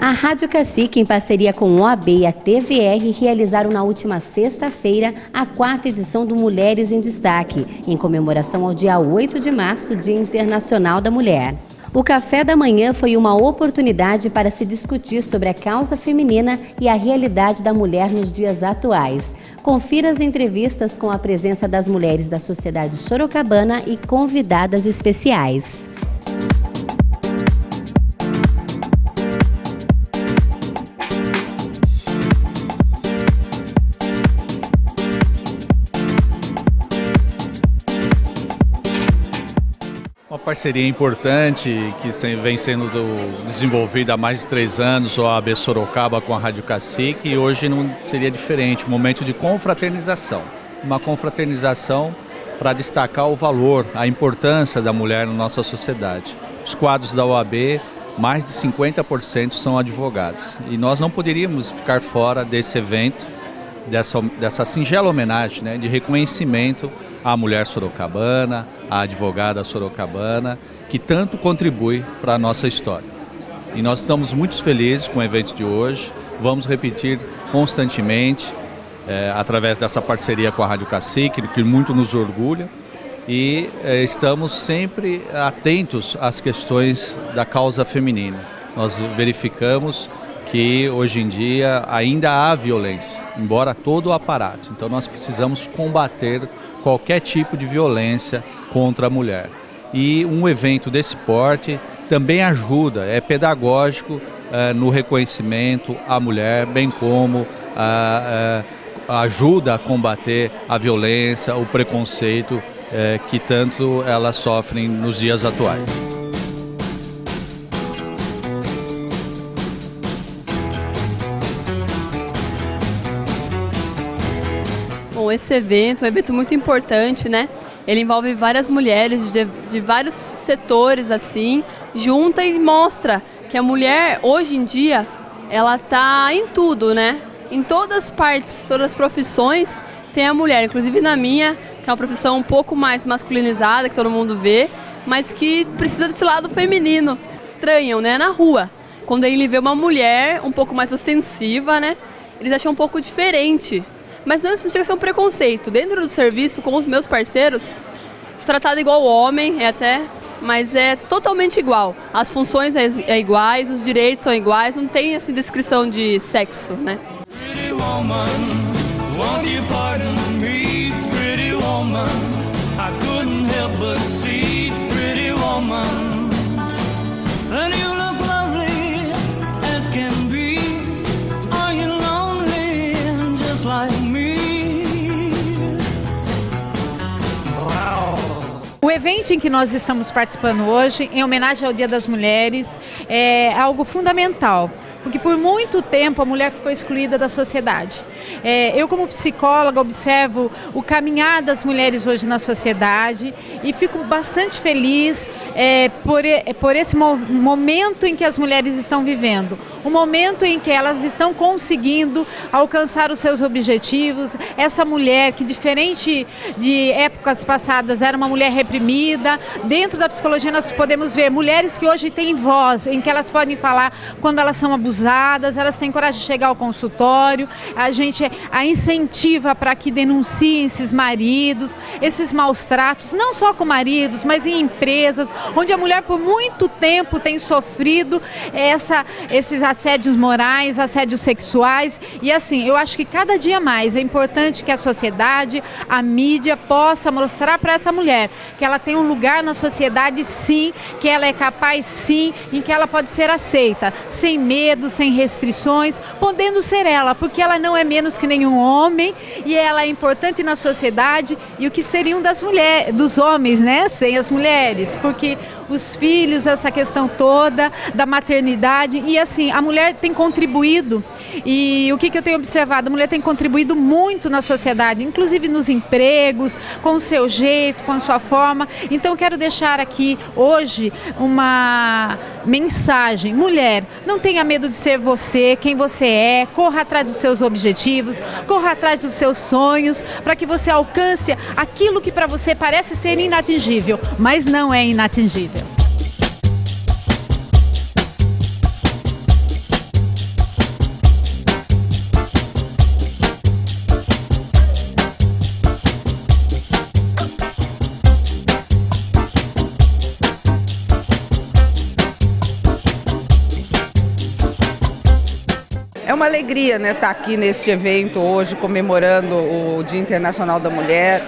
A Rádio Cacique, em parceria com o OAB e a TVR, realizaram na última sexta-feira a quarta edição do Mulheres em Destaque, em comemoração ao dia 8 de março, Dia Internacional da Mulher. O café da manhã foi uma oportunidade para se discutir sobre a causa feminina e a realidade da mulher nos dias atuais. Confira as entrevistas com a presença das mulheres da sociedade sorocabana e convidadas especiais. Parceria importante que vem sendo desenvolvida há mais de três anos, a AB Sorocaba com a Rádio Cacique, e hoje não seria diferente, um momento de confraternização. Uma confraternização para destacar o valor, a importância da mulher na nossa sociedade. Os quadros da OAB, mais de 50% são advogados. E nós não poderíamos ficar fora desse evento, dessa, dessa singela homenagem né, de reconhecimento à mulher sorocabana, à advogada sorocabana, que tanto contribui para a nossa história. E nós estamos muito felizes com o evento de hoje, vamos repetir constantemente, é, através dessa parceria com a Rádio Cacique, que muito nos orgulha, e é, estamos sempre atentos às questões da causa feminina. Nós verificamos que hoje em dia ainda há violência, embora todo o aparato. Então nós precisamos combater qualquer tipo de violência contra a mulher. E um evento desse porte também ajuda, é pedagógico eh, no reconhecimento à mulher, bem como eh, ajuda a combater a violência, o preconceito eh, que tanto elas sofrem nos dias atuais. Esse evento é um evento muito importante, né? Ele envolve várias mulheres de, de vários setores, assim, junta e mostra que a mulher, hoje em dia, ela tá em tudo, né? Em todas as partes, todas as profissões, tem a mulher, inclusive na minha, que é uma profissão um pouco mais masculinizada, que todo mundo vê, mas que precisa desse lado feminino. Estranham, né? Na rua. Quando ele vê uma mulher um pouco mais ostensiva, né? Eles acham um pouco diferente. Mas não, chega a ser um preconceito. Dentro do serviço, com os meus parceiros, sou tratado igual homem, é até, mas é totalmente igual. As funções é, é iguais, os direitos são iguais, não tem assim descrição de sexo, né? Pretty woman, O evento em que nós estamos participando hoje, em homenagem ao Dia das Mulheres, é algo fundamental porque por muito tempo a mulher ficou excluída da sociedade. É, eu, como psicóloga, observo o caminhar das mulheres hoje na sociedade e fico bastante feliz é, por, por esse momento em que as mulheres estão vivendo. O momento em que elas estão conseguindo alcançar os seus objetivos. Essa mulher que, diferente de épocas passadas, era uma mulher reprimida, dentro da psicologia nós podemos ver mulheres que hoje têm voz, em que elas podem falar quando elas são abusadas elas têm coragem de chegar ao consultório, a gente a incentiva para que denunciem esses maridos, esses maus tratos, não só com maridos, mas em empresas, onde a mulher por muito tempo tem sofrido essa, esses assédios morais, assédios sexuais. E assim, eu acho que cada dia mais é importante que a sociedade, a mídia possa mostrar para essa mulher que ela tem um lugar na sociedade sim, que ela é capaz sim, em que ela pode ser aceita, sem medo sem restrições, podendo ser ela, porque ela não é menos que nenhum homem e ela é importante na sociedade e o que seriam das mulheres, dos homens, né, sem as mulheres, porque os filhos, essa questão toda da maternidade e assim, a mulher tem contribuído e o que, que eu tenho observado, a mulher tem contribuído muito na sociedade, inclusive nos empregos, com o seu jeito, com a sua forma. Então quero deixar aqui hoje uma mensagem, mulher, não tenha medo de ser você, quem você é, corra atrás dos seus objetivos, corra atrás dos seus sonhos, para que você alcance aquilo que para você parece ser inatingível, mas não é inatingível. Uma alegria né, estar aqui neste evento hoje, comemorando o Dia Internacional da Mulher,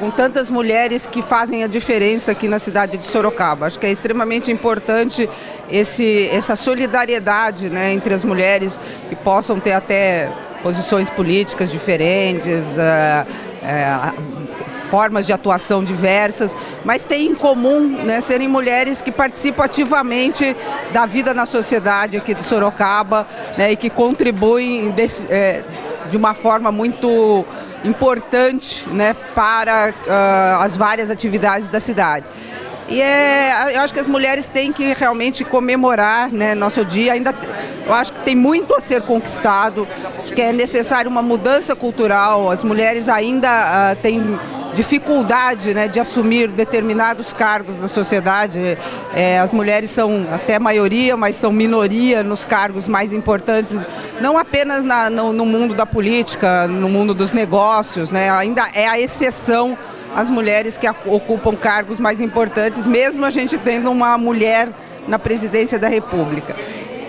com tantas mulheres que fazem a diferença aqui na cidade de Sorocaba. Acho que é extremamente importante esse, essa solidariedade né, entre as mulheres que possam ter até posições políticas diferentes, uh, uh, formas de atuação diversas, mas têm em comum né, serem mulheres que participam ativamente da vida na sociedade aqui de Sorocaba né, e que contribuem de, é, de uma forma muito importante né, para uh, as várias atividades da cidade. E é, eu acho que as mulheres têm que realmente comemorar né, nosso dia. Ainda, eu acho que tem muito a ser conquistado. Acho que é necessário uma mudança cultural. As mulheres ainda uh, têm dificuldade né, de assumir determinados cargos na sociedade. É, as mulheres são até maioria, mas são minoria nos cargos mais importantes, não apenas na, no, no, mundo da política, no mundo dos negócios, né, ainda é a exceção as mulheres que ocupam cargos mais importantes, mesmo a gente tendo uma mulher na presidência da República.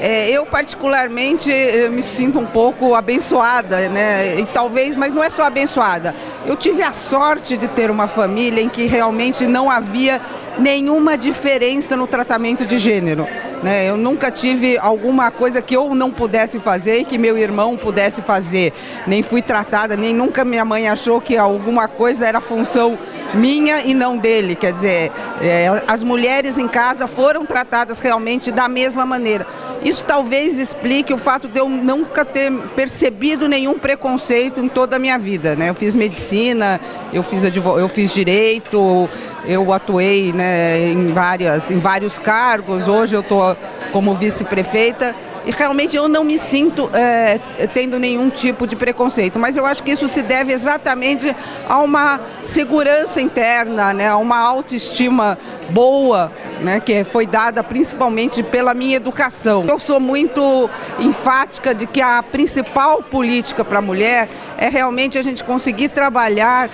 É, eu particularmente eu me sinto um pouco abençoada, né? E talvez, mas não é só abençoada. Eu tive a sorte de ter uma família em que realmente não havia nenhuma diferença no tratamento de gênero. Né? Eu nunca tive alguma coisa que eu não pudesse fazer e que meu irmão pudesse fazer. Nem fui tratada, nem nunca minha mãe achou que alguma coisa era função minha e não dele. Quer dizer, é, as mulheres em casa foram tratadas realmente da mesma maneira. Isso talvez explique o fato de eu nunca ter percebido nenhum preconceito em toda a minha vida. Né? Eu fiz medicina, eu fiz, eu fiz direito, eu atuei né, em, várias, em vários cargos, hoje eu estou como vice-prefeita e realmente eu não me sinto é, tendo nenhum tipo de preconceito, mas eu acho que isso se deve exatamente a uma segurança interna, né, a uma autoestima boa né, que foi dada principalmente pela minha educação. Eu sou muito enfática de que a principal política para a mulher é realmente a gente conseguir trabalhar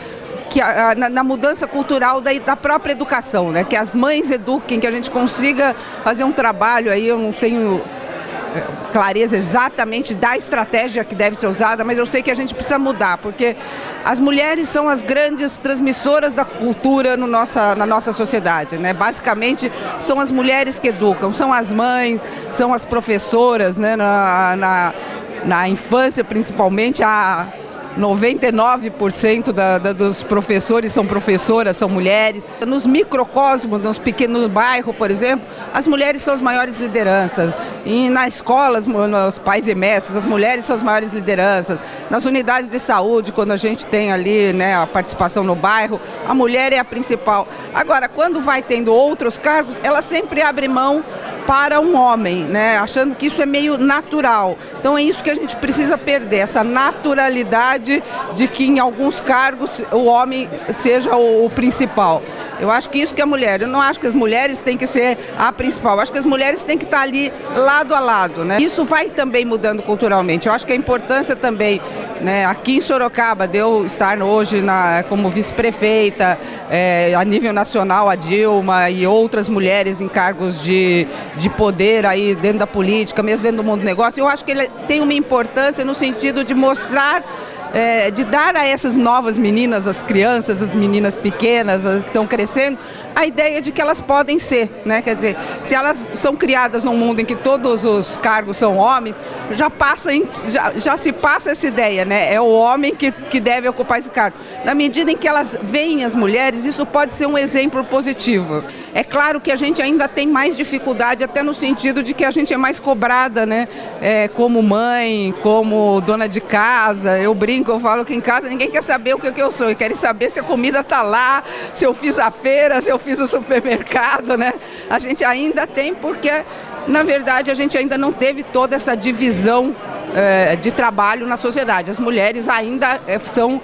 que a, na, na, mudança cultural da, da, própria educação, né? que as mães eduquem, que a gente consiga fazer um trabalho aí, eu não sei clareza exatamente da estratégia que deve ser usada, mas eu sei que a gente precisa mudar, porque as mulheres são as grandes transmissoras da cultura no nossa, na nossa sociedade. Né? Basicamente, são as mulheres que educam, são as mães, são as professoras, né? na, na, na infância principalmente, a 99% da, da, dos professores são professoras, são mulheres. Nos microcosmos, nos pequenos bairros, por exemplo, as mulheres são as maiores lideranças. E na escola, nos pais e mestres, as mulheres são as maiores lideranças. Nas unidades de saúde, quando a gente tem ali né, a participação no bairro, a mulher é a principal. Agora, quando vai tendo outros cargos, ela sempre abre mão para um homem, né? achando que isso é meio natural. Então é isso que a gente precisa perder, essa naturalidade de que em alguns cargos o homem seja o, o principal. Eu acho que isso que é mulher. Eu não acho que as mulheres têm que ser a principal. Eu acho que as mulheres têm que estar ali lado a lado. Né? Isso vai também mudando culturalmente. Eu acho que a importância também, né, aqui em Sorocaba, de eu estar hoje na, como vice-prefeita, é, a nível nacional, a Dilma e outras mulheres em cargos de, de poder aí dentro da política, mesmo dentro do mundo do negócio, eu acho que ele tem uma importância no sentido de mostrar é, de dar a essas novas meninas, as crianças, as meninas pequenas as que estão crescendo, a ideia de que elas podem ser, né? Quer dizer, se elas são criadas num mundo em que todos os cargos são homens, já passa, já, já se passa essa ideia, né? É o homem que, que deve ocupar esse cargo. Na medida em que elas veem as mulheres, isso pode ser um exemplo positivo. É claro que a gente ainda tem mais dificuldade, até no sentido de que a gente é mais cobrada, né? É, como mãe, como dona de casa. Eu brinco, eu falo que em casa ninguém quer saber o que, que eu sou, querem saber se a comida está lá, se eu fiz a feira, se eu fiz o supermercado, né? A gente ainda tem porque, na verdade, a gente ainda não teve toda essa divisão é, de trabalho na sociedade. As mulheres ainda é, são,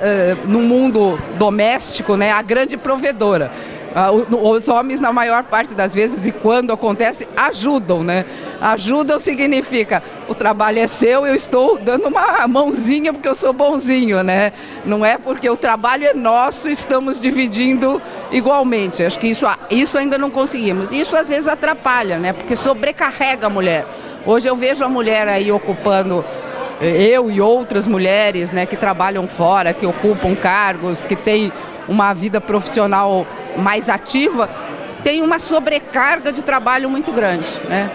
é, no mundo doméstico, né, a grande provedora. Ah, os homens, na maior parte das vezes, e quando acontece, ajudam, né? Ajudam significa, o trabalho é seu, eu estou dando uma mãozinha porque eu sou bonzinho, né? Não é porque o trabalho é nosso, estamos dividindo igualmente. Acho que isso, isso ainda não conseguimos. Isso às vezes atrapalha, né? Porque sobrecarrega a mulher. Hoje eu vejo a mulher aí ocupando eu e outras mulheres né, que trabalham fora, que ocupam cargos, que têm uma vida profissional mais ativa, tem uma sobrecarga de trabalho muito grande. Né?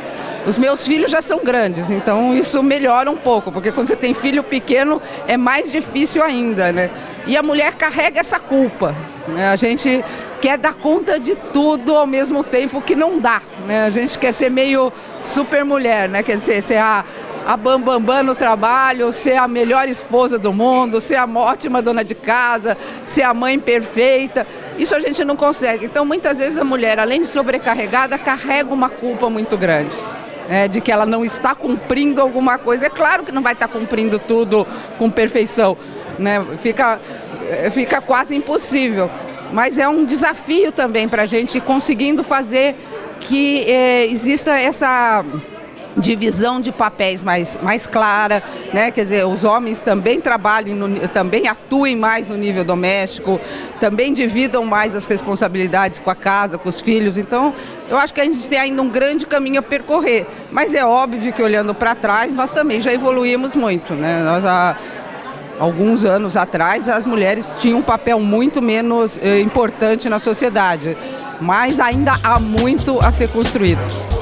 Os meus filhos já são grandes, então isso melhora um pouco, porque quando você tem filho pequeno é mais difícil ainda. Né? E a mulher carrega essa culpa. Né? A gente quer dar conta de tudo ao mesmo tempo que não dá. Né? A gente quer ser meio super mulher, né? quer dizer, ser a a bambambam bam, bam no trabalho, ser a melhor esposa do mundo, ser a ótima dona de casa, ser a mãe perfeita. Isso a gente não consegue. Então, muitas vezes a mulher, além de sobrecarregada, carrega uma culpa muito grande. É, de que ela não está cumprindo alguma coisa. É claro que não vai estar cumprindo tudo com perfeição, né? fica, fica quase impossível. Mas é um desafio também para a gente conseguindo fazer que é, exista essa divisão de papéis mais, mais clara, né? quer dizer, os homens também trabalhem, no, também atuem mais no nível doméstico, também dividam mais as responsabilidades com a casa, com os filhos. Então, eu acho que a gente tem ainda um grande caminho a percorrer. Mas é óbvio que olhando para trás, nós também já evoluímos muito. Né? Nós, há alguns anos atrás, as mulheres tinham um papel muito menos eh, importante na sociedade. Mas ainda há muito a ser construído.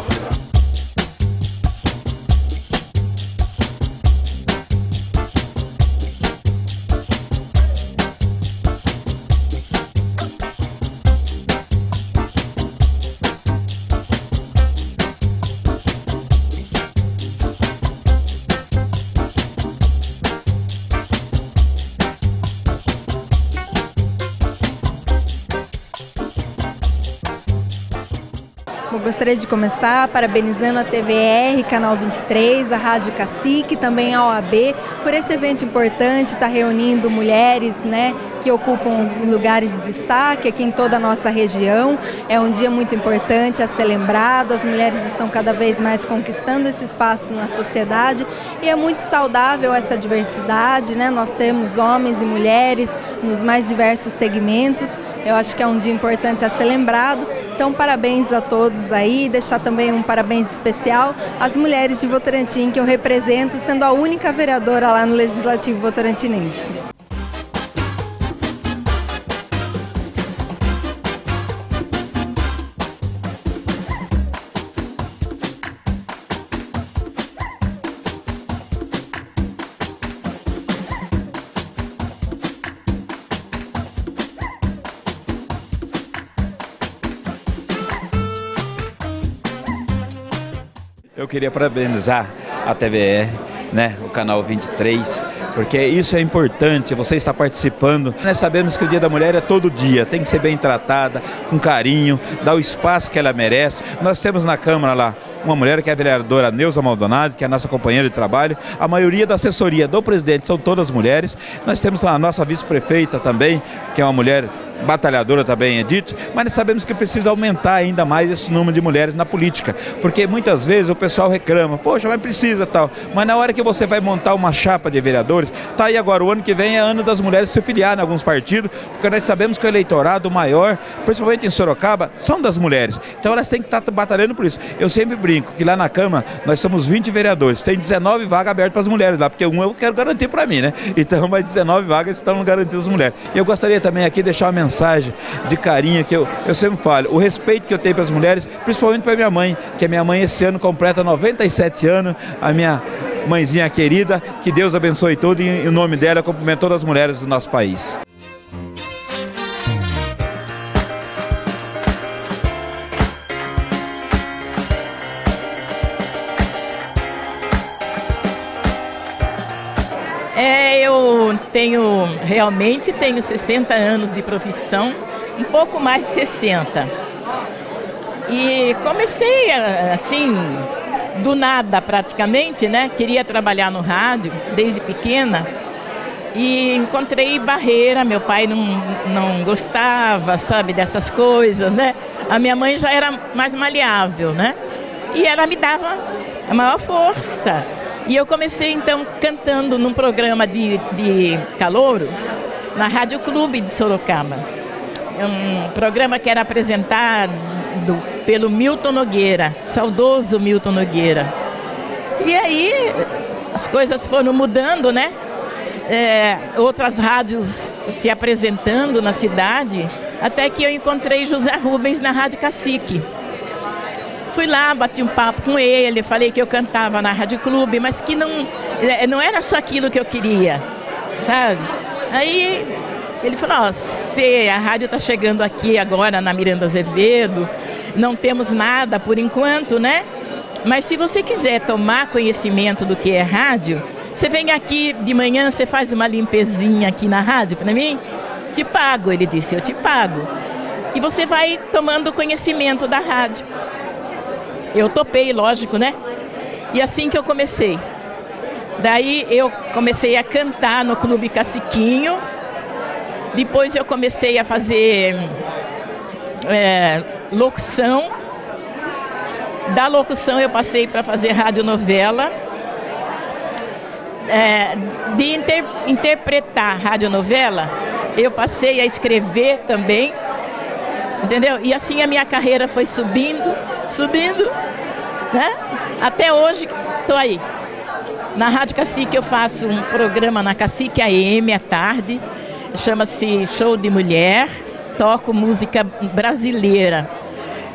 Gostaria de começar parabenizando a TVR, Canal 23, a Rádio Cacique, também a OAB, por esse evento importante, estar tá reunindo mulheres né, que ocupam lugares de destaque aqui em toda a nossa região. É um dia muito importante a ser lembrado, as mulheres estão cada vez mais conquistando esse espaço na sociedade e é muito saudável essa diversidade, né? nós temos homens e mulheres nos mais diversos segmentos, eu acho que é um dia importante a ser lembrado então, parabéns a todos aí, deixar também um parabéns especial às mulheres de Votorantim que eu represento, sendo a única vereadora lá no Legislativo Votorantinense. Eu queria parabenizar a TVR, né, o canal 23, porque isso é importante, você está participando. Nós sabemos que o Dia da Mulher é todo dia, tem que ser bem tratada, com carinho, dar o espaço que ela merece. Nós temos na Câmara lá uma mulher que é a vereadora Neuza Maldonado, que é a nossa companheira de trabalho. A maioria da assessoria do presidente são todas mulheres. Nós temos a nossa vice-prefeita também, que é uma mulher batalhadora também é dito, mas sabemos que precisa aumentar ainda mais esse número de mulheres na política, porque muitas vezes o pessoal reclama, poxa, mas precisa tal, mas na hora que você vai montar uma chapa de vereadores, tá aí agora, o ano que vem é ano das mulheres se filiar em alguns partidos, porque nós sabemos que o eleitorado maior, principalmente em Sorocaba, são das mulheres, então elas têm que estar tá batalhando por isso. Eu sempre brinco que lá na Câmara nós somos 20 vereadores, tem 19 vagas abertas para as mulheres lá, porque um eu quero garantir para mim, né? Então, mais 19 vagas estão garantidas às mulheres. E eu gostaria também aqui de deixar uma mensagem mensagem de carinho que eu, eu sempre falo, o respeito que eu tenho para as mulheres, principalmente para minha mãe, que a minha mãe esse ano completa 97 anos, a minha mãezinha querida, que Deus abençoe todo e em nome dela cumprimento todas as mulheres do nosso país. Tenho, realmente tenho 60 anos de profissão, um pouco mais de 60. E comecei assim, do nada praticamente, né? Queria trabalhar no rádio desde pequena e encontrei barreira. Meu pai não, não gostava, sabe, dessas coisas, né? A minha mãe já era mais maleável, né? E ela me dava a maior força. E eu comecei então cantando num programa de, de calouros na Rádio Clube de Sorocaba. Um programa que era apresentado pelo Milton Nogueira, saudoso Milton Nogueira. E aí as coisas foram mudando, né? É, outras rádios se apresentando na cidade, até que eu encontrei José Rubens na Rádio Cacique. Fui lá, bati um papo com ele, falei que eu cantava na Rádio Clube, mas que não, é, não era só aquilo que eu queria, sabe? Aí ele falou, ó, a rádio está chegando aqui agora na Miranda Azevedo, não temos nada por enquanto, né? Mas se você quiser tomar conhecimento do que é rádio, você vem aqui de manhã, você faz uma limpezinha aqui na rádio para mim, te pago, ele disse, eu te pago. E você vai tomando conhecimento da rádio. Eu topei, lógico, né? E assim que eu comecei. Daí eu comecei a cantar no Clube Caciquinho. Depois eu comecei a fazer é, locução. Da locução eu passei para fazer radionovela. É, de inter, interpretar radionovela, eu passei a escrever também. Entendeu? E assim a minha carreira foi subindo, subindo, né? Até hoje estou aí. Na Rádio Cacique eu faço um programa na Cacique AM à tarde, chama-se Show de Mulher, toco música brasileira,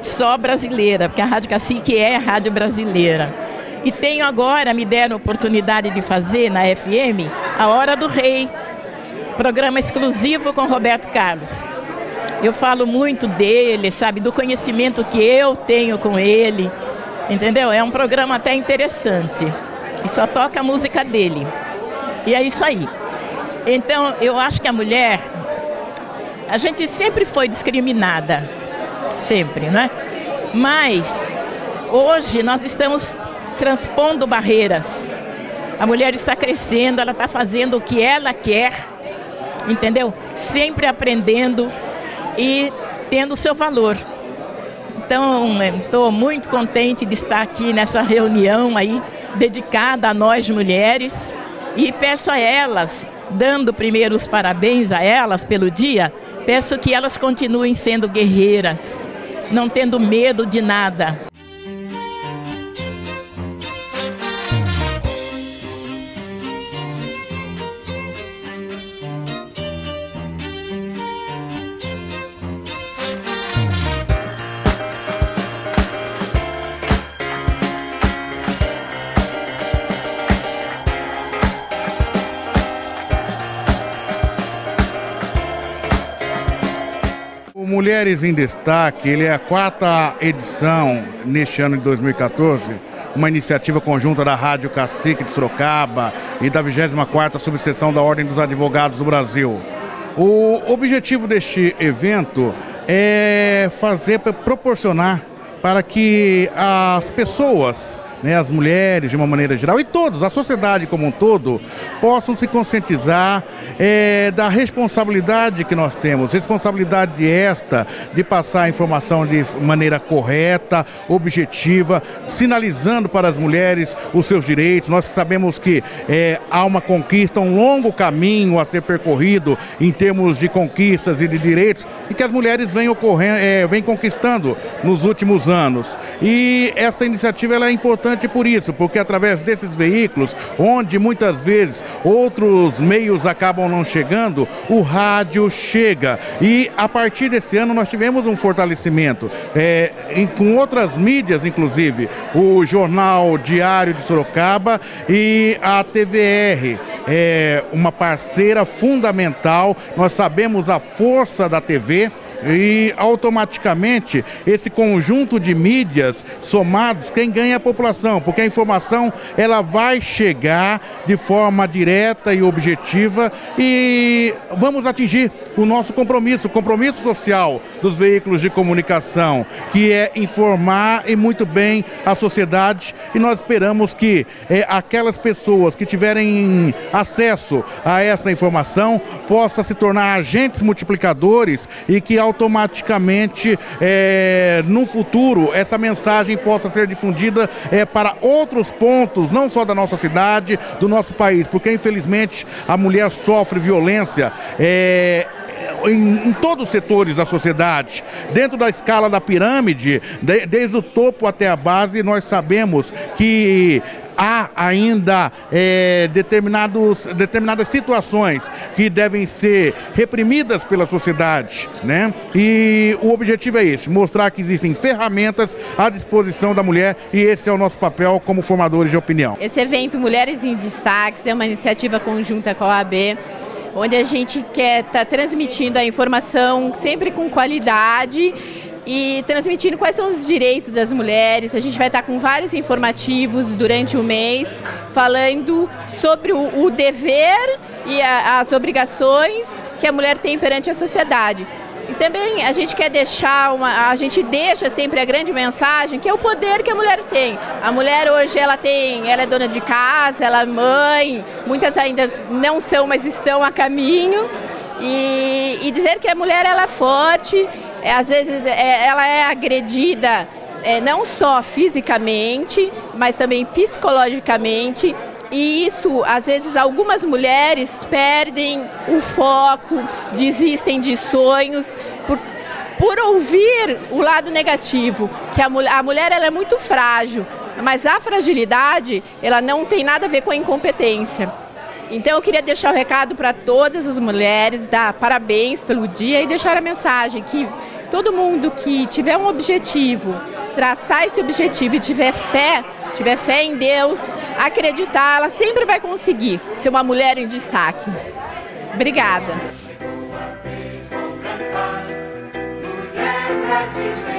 só brasileira, porque a Rádio Cacique é rádio brasileira. E tenho agora, me deram a oportunidade de fazer na FM, A Hora do Rei, programa exclusivo com Roberto Carlos. Eu falo muito dele, sabe, do conhecimento que eu tenho com ele, entendeu? É um programa até interessante e só toca a música dele. E é isso aí. Então, eu acho que a mulher, a gente sempre foi discriminada, sempre, né? Mas hoje nós estamos transpondo barreiras. A mulher está crescendo, ela está fazendo o que ela quer, entendeu? Sempre aprendendo e tendo seu valor. Então, estou muito contente de estar aqui nessa reunião aí dedicada a nós mulheres e peço a elas, dando primeiro os parabéns a elas pelo dia, peço que elas continuem sendo guerreiras, não tendo medo de nada. Mulheres em Destaque, ele é a quarta edição neste ano de 2014, uma iniciativa conjunta da Rádio Cacique de Sorocaba e da 24ª Subseção da Ordem dos Advogados do Brasil. O objetivo deste evento é fazer, proporcionar para que as pessoas né, as mulheres de uma maneira geral e todos, a sociedade como um todo, possam se conscientizar é, da responsabilidade que nós temos, responsabilidade esta de passar a informação de maneira correta, objetiva, sinalizando para as mulheres os seus direitos. Nós sabemos que é, há uma conquista, um longo caminho a ser percorrido em termos de conquistas e de direitos e que as mulheres vêm, ocorrendo, é, vêm conquistando nos últimos anos. E essa iniciativa ela é importante por isso, porque através desses veículos, onde muitas vezes outros meios acabam não chegando, o rádio chega. E a partir desse ano nós tivemos um fortalecimento é, em, com outras mídias, inclusive, o Jornal Diário de Sorocaba e a TVR. É uma parceira fundamental, nós sabemos a força da TV e automaticamente esse conjunto de mídias somados, quem ganha é a população, porque a informação ela vai chegar de forma direta e objetiva e vamos atingir o nosso compromisso, o compromisso social dos veículos de comunicação, que é informar e muito bem a sociedade. E nós esperamos que é, aquelas pessoas que tiverem acesso a essa informação possa se tornar agentes multiplicadores e que ao automaticamente é, no futuro essa mensagem possa ser difundida é, para outros pontos, não só da nossa cidade, do nosso país, porque infelizmente a mulher sofre violência. É, em, em, todos os setores da sociedade. Dentro da escala da pirâmide, de, desde o topo até a base, nós sabemos que há ainda é, determinados, determinadas situações que devem ser reprimidas pela sociedade, né? E o objetivo é esse, mostrar que existem ferramentas à disposição da mulher e esse é o nosso papel como formadores de opinião. Esse evento Mulheres em Destaques é uma iniciativa conjunta com a OAB, onde a gente quer estar tá transmitindo a informação sempre com qualidade e transmitindo quais são os direitos das mulheres. A gente vai estar com vários informativos durante o mês, falando sobre o, dever e as obrigações que a mulher tem perante a sociedade. E também a gente quer deixar uma, a gente deixa sempre a grande mensagem que é o poder que a mulher tem. A mulher hoje ela tem, ela é dona de casa, ela é mãe, muitas ainda não são, mas estão a caminho. E, e dizer que a mulher ela é forte, é, às vezes é, ela é agredida é, não só fisicamente, mas também psicologicamente. E isso, às vezes, algumas mulheres perdem o foco, desistem de sonhos por, por ouvir o lado negativo, que a, a mulher ela é muito frágil, mas a fragilidade ela não tem nada a ver com a incompetência. Então eu queria deixar o recado para todas as mulheres, dar parabéns pelo dia e deixar a mensagem que todo mundo que tiver um objetivo, traçar esse objetivo e tiver fé, tiver fé em Deus, acreditar, ela sempre vai conseguir ser uma mulher em destaque. Obrigada. Mulher brasileira.